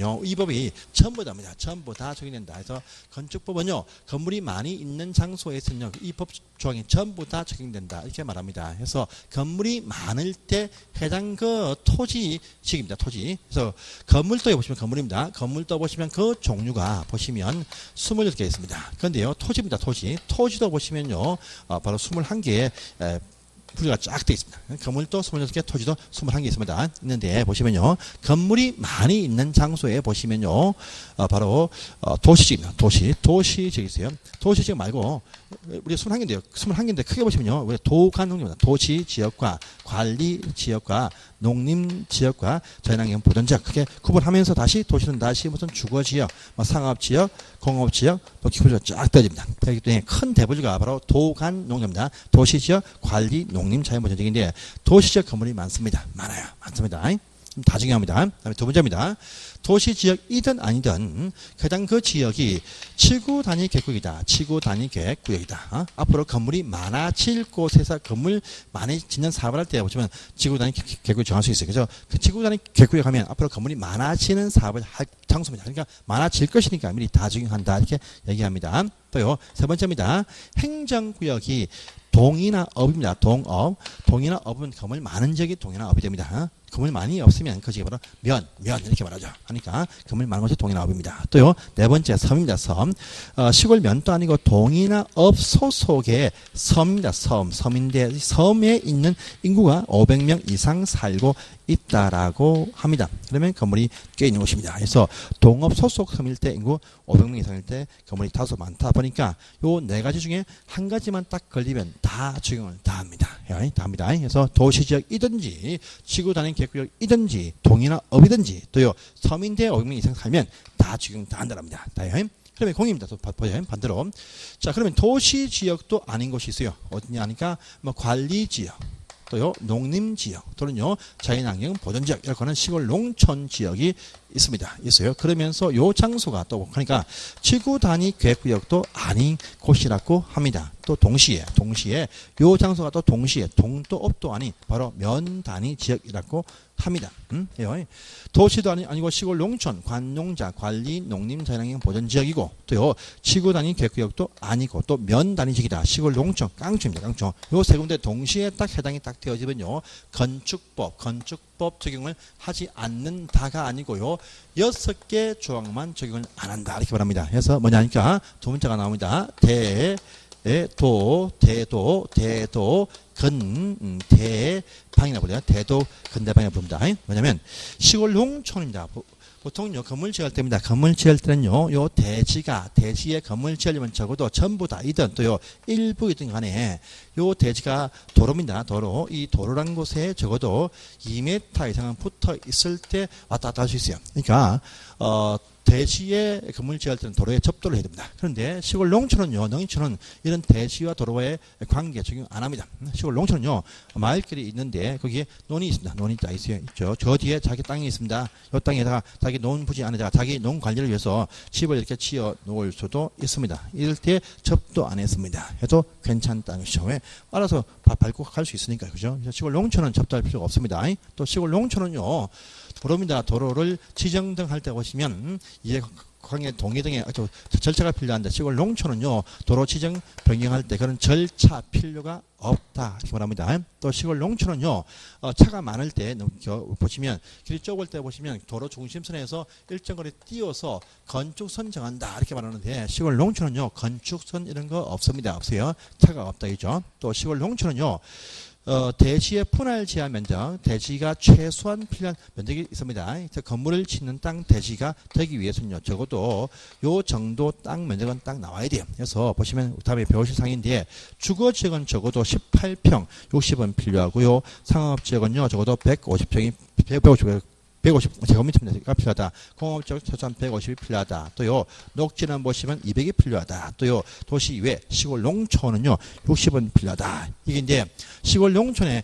S1: 요, 이 법이 전부 다입니다. 전부 다 적용된다. 그래서 건축법은요, 건물이 많이 있는 장소에서는요, 이 법 조항이 전부 다 적용된다. 이렇게 말합니다. 그래서 건물이 많을 때 해당 그 토지. 그래서 건물도에 보시면 건물입니다. 건물도 보시면 그 종류가 보시면 28개 있습니다. 그런데요, 토지입니다. 토지. 토지도 보시면요, 어, 바로 21개의 분류가 쫙 되어 있습니다. 건물도 26개, 토지도 21개 있습니다. 있는데 보시면요. 건물이 많이 있는 장소에 보시면요. 어, 바로 어, 도시지입니다. 도시. 도시지역 있어요. 도시지역 말고 우리 21개인데요. 21개인데 크게 보시면요. 우리 도관농입니다. 도시 지역과 관리 지역과 농림 지역과 자연환경 보전 지역 크게 구분하면서 다시 도시는 다시 무슨 주거 지역, 뭐 상업 지역, 공업 지역, 또 기후지역 쫙 떠집니다. 그렇기 때문에 큰 대부지가 바로 도간 농업입니다. 도시 지역 관리 농림 자연 보전 지역인데 도시 지역 건물이 많습니다. 많아요. 많습니다. 다 중요합니다. 다음에 두 번째입니다. 도시 지역이든 아니든 해당 그 지역이 지구 단위 계획이다. 지구 단위 계획 구역이다. 어? 앞으로 건물이 많아질 곳에서 건물 많이 짓는 사업을 할 때 보시면 지구 단위 계획을 정할 수 있어요. 그래서 그 지구 단위 계획 구역 하면 앞으로 건물이 많아지는 사업을 할 장소입니다. 그러니까 많아질 것이니까 미리 다 적용한다. 이렇게 얘기합니다. 또요. 세 번째입니다. 행정구역이 동이나 읍입니다. 동읍. 동이나 읍은 건물 많은 지역이 동이나 읍이 됩니다. 건물 많이 없으면 그 지역이 바로 면, 면 이렇게 말하죠. 하니까 건물 많은 곳이 동이나 읍입니다. 또요 네 번째 섬입니다. 섬. 어, 시골 면도 아니고 동이나 읍 소속의 섬입니다. 섬. 섬인데 섬에 있는 인구가 500명 이상 살고 있다라고 합니다. 그러면 건물이 꽤 있는 곳입니다. 그래서 동업 소속 섬일 때 인구 500명 이상일 때 건물이 다소 많다 보니까 요 네 가지 중에 한 가지만 딱 걸리면 다 적용을 다 합니다. 예, 다 합니다. 그래서 도시 지역이든지 지구 단위 계획구역이든지 동이나 업이든지 또요 서민대 500명 이상 살면 다 적용 다 한다랍니다. 다요. 그러면 공입니다. 또 보세요. 반대로. 자, 그러면 도시 지역도 아닌 곳이 있어요. 어디냐 하니까 뭐 관리 지역, 또요 농림 지역 또는요 자연환경 보전 지역 이렇게는 시골 농촌 지역이 있습니다. 있어요. 그러면서 요 장소가 또 그러니까 지구 단위 계획구역도 아닌 곳이라고 합니다. 또 동시에 동시에 요 장소가 또 동시에 동도 업도 아닌 바로 면 단위 지역이라고 합니다. 음? 예. 도시도 아니, 아니고 시골 농촌 관농자 관리 농림 자연환경 보전 지역이고 또요 지구 단위 계획구역도 아니고 또 면 단위 지역이다. 시골 농촌 깡초입니다. 깡초. 요세 군데 동시에 딱 해당이 딱 되어지면요 건축법 건축 법 적용을 하지 않는다가 아니고요 여섯 개 조항만 적용을 안 한다 이렇게 말합니다. 그래서 뭐냐니까 두 문자가 나옵니다. 대 예, 도, 대도, 대도, 근, 음, 대방이라고 불러요. 대도, 근대방이라고 부릅니다. 뭐냐면, 시골 농촌입니다. 보- 보통요, 건물 지을 때입니다. 건물 지을 때는요, 요 대지가, 대지에 건물 지으려면 적어도 전부 다이든 또요, 일부이든 간에 요 대지가 도로입니다. 도로. 이 도로란 곳에 적어도 2m 이상은 붙어 있을 때 왔다 갔다 할 수 있어요. 그러니까, 어, 대지에 건물 지을 때는 도로에 접도를 해야 됩니다. 그런데 시골 농촌은요, 농촌은 이런 대지와 도로의 관계 적용 안 합니다. 시골 농촌은요, 마을길이 있는데 거기에 논이 있습니다. 논이 딱 있어요. 있죠. 저 뒤에 자기 땅이 있습니다. 이 땅에다가 자기 논 부지 안에다가 자기 농 관리를 위해서 집을 이렇게 지어 놓을 수도 있습니다. 이럴 때 접도 안 했습니다. 해도 괜찮다는 것이죠. 왜? 알아서 바- 밟고 갈 수 있으니까, 그죠? 시골 농촌은 접도할 필요가 없습니다. 또 시골 농촌은요, 도로입니다. 도로를 지정 등 할 때 보시면 이제 광해 동의 등의 절차가 필요한데 시골 농촌은요 도로 지정 변경할 때 그런 절차 필요가 없다 이렇게 말합니다. 또 시골 농촌은요 어, 차가 많을 때 겨- 보시면 길이 좁을 때 보시면 도로 중심선에서 일정 거리 띄워서 건축선 정한다 이렇게 말하는데 시골 농촌은요 건축선 이런 거 없습니다 없어요 차가 없다 이죠. 또 시골 농촌은요 어, 대지의 분할 제한 면적, 대지가 최소한 필요한 면적이 있습니다. 건물을 짓는 땅 대지가 되기 위해서는요, 적어도 요 정도 땅 면적은 딱 나와야 돼요. 그래서 보시면 다음에 배우실 상인데 주거 지역은 적어도 18평, 60은 필요하고요. 상업 지역은요, 적어도 150평이 150, 150 제곱미터가 필요하다. 공업적 최소한 150이 필요하다. 또요 녹지는 보시면 200이 필요하다. 또요 도시 외 시골 농촌은요 60은 필요하다. 이게 이제 시골 농촌에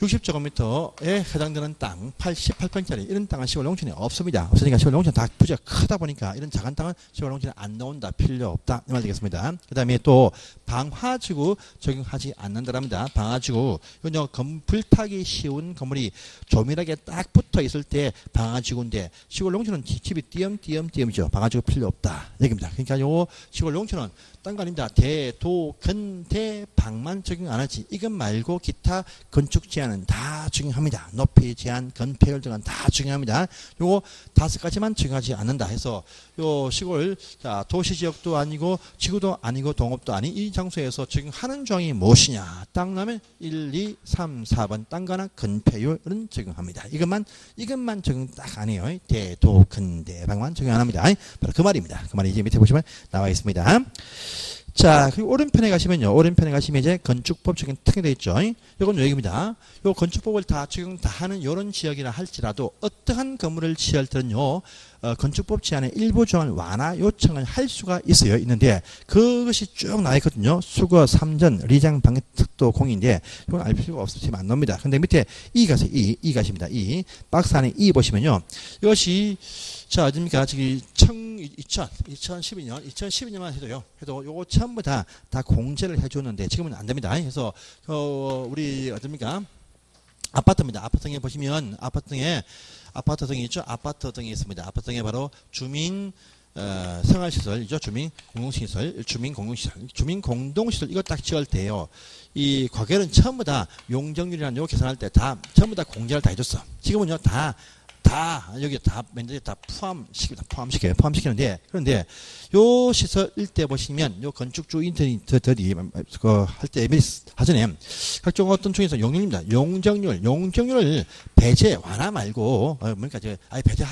S1: 60제곱미터에 해당되는 땅 88평짜리 이런 땅은 시골 농촌에 없습니다. 없으니까 시골 농촌 다 부지가 크다 보니까 이런 작은 땅은 시골 농촌에 안 나온다. 필요 없다. 이 말 되겠습니다. 그 다음에 또 방화지구 적용하지 않는다랍니다. 방화지구 이건요 건 불타기 쉬운 건물이 조밀하게 딱 붙어 있을 때 방화지구인데 시골 농촌은 지- 집이 띄엄띄엄띄엄이죠. 방화지구 필요 없다. 얘기입니다. 그러니까 요 시골 농촌은 딴 거 아닙니다. 대, 도, 근, 대, 방만 적용 안 하지. 이것 말고 기타 건축 제한은 다 적용합니다. 높이 제한, 건폐율 등은 다 적용합니다. 요거 다섯 가지만 적용하지 않는다 해서 요 시골 자, 도시 지역도 아니고 지구도 아니고 동업도 아닌 이 장소에서 적용하는 조항이 무엇이냐? 땅 나면 1, 2, 3, 4번 땅과나 건폐율은 적용합니다. 이것만 이것만 적용 딱 안 해요. 대, 도, 근, 대, 방만 적용 안 합니다. 바로 그 말입니다. 그 말이 이제 밑에 보시면 나와 있습니다. 자, 그리고 오른편에 가시면요. 오른편에 가시면 이제 건축법 적용 특이 되어 있죠. 이건 얘기입니다. 요 건축법을 다 적용 다 하는 요런 지역이라 할지라도 어떠한 건물을 지을 때는요. 어, 건축법 제한의 일부 조항을 완화 요청을 할 수가 있어요. 있는데 그것이 쭉 나와 있거든요. 수거, 삼전, 리장, 방해, 특도, 공인데 이건 알 필요가 없으시면 안 나옵니다. 근데 밑에 이 가세요. 이, 이 가십니다. 이 박스 안에 이 보시면요. 이것이 자, 어딥니까? 저기, 청, 2000, 2012년, 2012년만 해도요, 해도 요거 전부 다, 다 공제를 해줬는데, 지금은 안 됩니다. 그래서, 어, 우리, 어딥니까? 아파트입니다. 아파트 등에 보시면, 아파트 등에, 아파트 등이 있죠? 아파트 등이 있습니다. 아파트 등에 바로 주민, 어, 생활시설이죠. 주민 공동시설, 주민 공동시설, 주민 공동시설, 이거 딱 지을 때요. 이 과거에는 전부 다 용적률이라는 요 계산할 때 다, 전부 다 공제를 다 해줬어. 지금은요, 다, 다 여기 다 면적에 다 포함시킵니다. 포함시켜요. 포함시키는데 그런데 요 시설 일대 보시면 요 건축주 인터넷들이 그할때 하전에 각종 어떤 중에서 용률입니다. 용적률, 용적률을 배제 완화 말고 어, 그러니까 저 아예 배제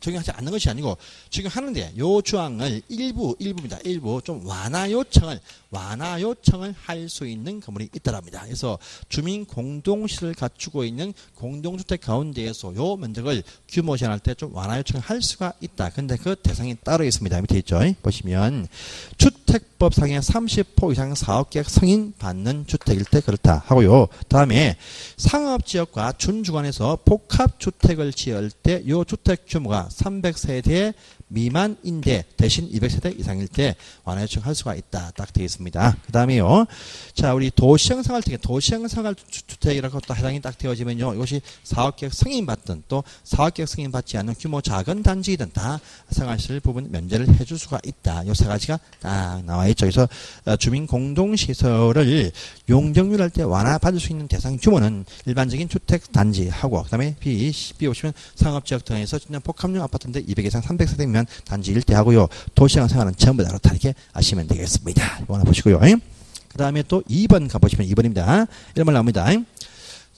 S1: 적용하지 않는 것이 아니고 적용하는데 요 조항을 일부 일부입니다. 일부 좀 완화 요청을 완화 요청을 할 수 있는 건물이 있다랍니다. 그래서 주민 공동시설을 갖추고 있는 공동주택 가운데에서 요 면적을 규모 제한할 때 좀 완화 요청을 할 수가 있다. 근데 그 대상이 따로 있습니다. 밑에 있죠. 보시면 주 택법상의 30호 이상 사업계획 승인 받는 주택일 때 그렇다 하고요. 다음에 상업지역과 준주간에서 복합주택을 지을 때요 주택 규모가 300세대 미만인데 대신 200세대 이상일 때 완화 요청 할 수가 있다. 딱 되어 있습니다. 그 다음에요. 자, 우리 도시형 생활주택, 도시형 생활주택이라고 또 해당이 딱 되어지면요. 이것이 사업계획 승인받든 또 사업계획 승인받지 않는 규모 작은 단지이든 다 생활시설 부분 면제를 해줄 수가 있다. 요 세 가지가 딱 나와 있죠. 그래서 어, 주민 공동시설을 용적률 할 때 완화받을 수 있는 대상 규모는 일반적인 주택 단지하고 그 다음에 B, B 보시면 상업지역 등에서 진짜 복합용 아파트인데 200 이상 300세대면 단지 일대 하고요. 도시형 생활은 전부 다 그렇다 이렇게 아시면 되겠습니다. 이거 하나 보시고요. 그 다음에 또 2번 가보시면 2번입니다. 이런 말 나옵니다.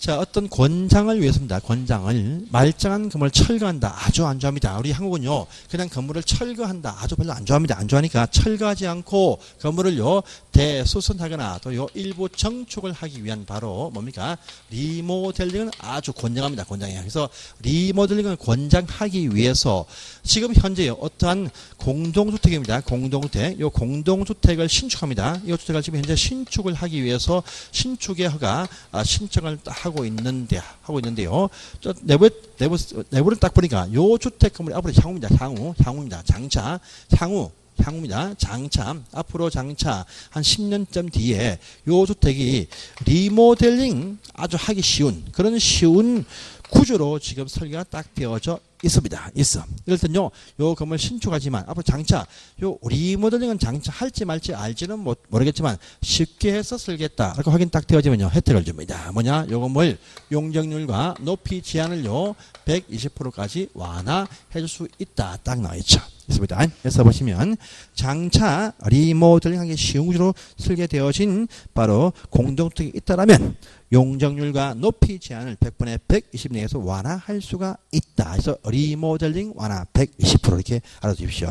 S1: 자, 어떤 권장을 위해서입니다. 권장을 말짱한 건물을 철거한다. 아주 안 좋아합니다. 우리 한국은요, 그냥 건물을 철거한다. 아주 별로 안 좋아합니다. 안 좋아하니까 철거하지 않고 건물을요, 대수선하거나 또 요 일부 정축을 하기 위한 바로 뭡니까? 리모델링은 아주 권장합니다. 권장해요. 그래서 리모델링을 권장하기 위해서 지금 현재요, 어떠한 공동주택입니다. 공동주택. 요 공동주택을 신축합니다. 이 주택을 지금 현재 신축을 하기 위해서 신축의 허가, 아, 신청을 딱 하고 있는데 하고 있는데요. 저 내부 내부 내부를 딱 보니까 요 주택 건물이 앞으로 향후입니다. 향후 향후입니다. 장차 향후 향후입니다. 장차 앞으로 장차 한 10년쯤 뒤에 요 주택이 리모델링 아주 하기 쉬운 그런 쉬운 구조로 지금 설계가 딱 되어져 있습니다. 있어. 이럴 땐요, 요 건물 신축하지만, 앞으로 장차, 요 리모델링은 장차 할지 말지 알지는 못, 모르겠지만, 쉽게 해서 쓸겠다. 이렇게 확인 딱 되어지면요, 혜택을 줍니다. 뭐냐? 요 건물 용적률과 높이 제한을요, 120%까지 완화해 줄 수 있다. 딱 나와있죠. 있습니다. 그래서 보시면, 장차 리모델링 하기 쉬운 구조로 설계되어진 바로 공동주택이 있다라면, 용적률과 높이 제한을 100분의 120 내에서 완화할 수가 있다. 그래서 리모델링 완화 120% 이렇게 알아두십시오.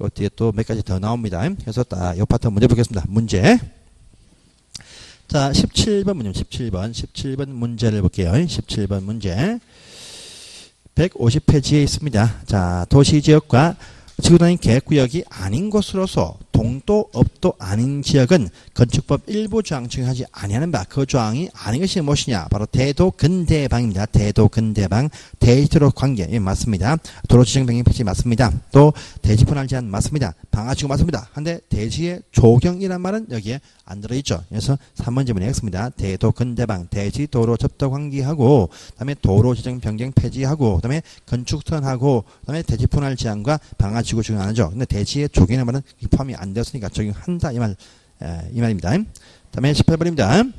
S1: 요 뒤에 또 몇 가지 더 나옵니다. 그래서 딱요 파트 문제 보겠습니다. 문제. 자, 17번 문제, 17번, 17번 문제를 볼게요. 17번 문제. 150페이지에 있습니다. 자, 도시지역과 지구단위 계획구역이 아닌 곳으로서 동도, 업도 아닌 지역은 건축법 일부 조항 중에 하지 아니하는 바 그 조항이 아닌 것이 무엇이냐 바로 대도 근대방입니다. 대도 근대방 대지도로 관계 예, 맞습니다. 도로 지정 변경 패치 맞습니다. 또 대지 분할 제한 맞습니다. 방아지구 맞습니다. 한데 대지의 조경이란 말은 여기에 안 들어있죠. 그래서 3번 질문이 X입니다. 대도 근대방 대지 도로 접도 관계하고 그다음에 도로 지정 변경 폐지하고 그다음에 건축선하고 그다음에 대지 분할 제한과 방아지구 중에 하나죠. 근데 대지의 조경이란 말은 포함이 안 되었으니까 적용한다 이 말, 이 말입니다. 다음에 18번입니다.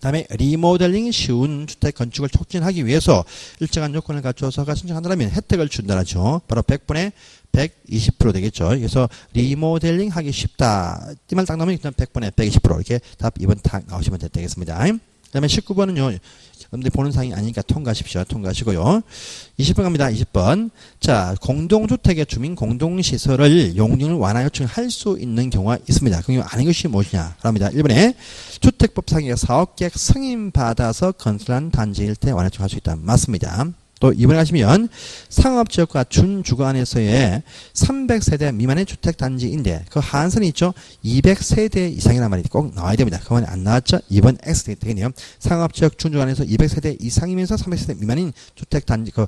S1: 다음에 리모델링이 쉬운 주택 건축을 촉진하기 위해서 일정한 요건을 갖춰서가 신청한다면 혜택을 준다죠. 바로 100분의 120% 되겠죠. 그래서 리모델링 하기 쉽다. 이말딱 나오면 일단 100분의 120% 이렇게 답 2번 딱 나오시면 되겠습니다. 그 다음에 19번은요. 여러분들이 보는 상이 아니니까 통과하십시오. 통과하시고요. 20번 갑니다. 20번. 자, 공동주택의 주민 공동시설을 용률 완화 요청할 수 있는 경우가 있습니다. 그 경우 아닌 것이 무엇이냐? 합니다. 1번에 주택법상의 사업계획 승인받아서 건설한 단지일 때 완화 요청할 수 있다. 맞습니다. 또 이번에 가시면 상업지역과 준주거안에서의 300세대 미만의 주택단지인데 그 한선이 있죠. 200세대 이상이란 말이 꼭 나와야 됩니다. 그건 안 나왔죠. 이번 X 되겠네요. 상업지역 준주거안에서 200세대 이상이면서 300세대 미만인 주택단지 그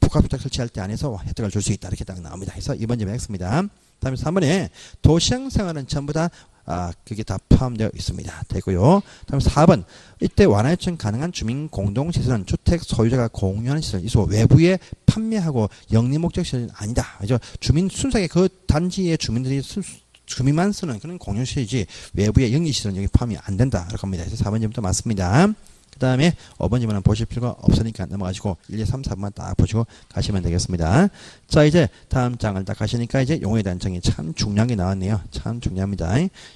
S1: 복합주택 설치할 때 안에서 혜택을 줄 수 있다. 이렇게 딱 나옵니다. 그래서 이번 점이 X입니다. 다음에 3번에 도시형 생활은 전부 다 아, 그게 다 포함되어 있습니다. 되고요. 다음 4번. 이때 완화 요청 가능한 주민 공동 시설은 주택 소유자가 공유하는 시설, 이소 외부에 판매하고 영리 목적 시설은 아니다. 그죠? 주민 순수하게 그 단지의 주민들이 수, 주민만 쓰는 그런 공유 시설이지 외부의 영리 시설은 여기 포함이 안 된다. 이렇게 합니다. 그래서 4번 점부터 맞습니다. 그 다음에 5번 질문은 보실 필요가 없으니까 넘어가시고 1, 2, 3, 4번만 딱 보시고 가시면 되겠습니다. 자 이제 다음 장을 딱 가시니까 이제 용어에 대한 정의 참 중요한 게 나왔네요. 참 중요합니다.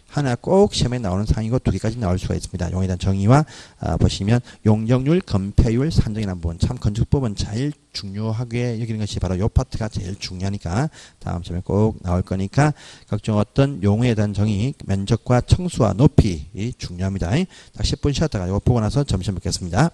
S1: 하나 꼭 시험에 나오는 상이고 두 개까지 나올 수가 있습니다. 용어에 대한 정의와 아, 보시면 용적률, 건폐율, 산정이라는 부분 참 건축법은 제일 중요하게 여기는 것이 바로 요 파트가 제일 중요하니까 다음 시험에 꼭 나올 거니까 각종 어떤 용어에 대한 정의, 면적과 청수와 높이 중요합니다. 딱 10분 쉬었다가 이거 보고 나서 점심 먹겠습니다.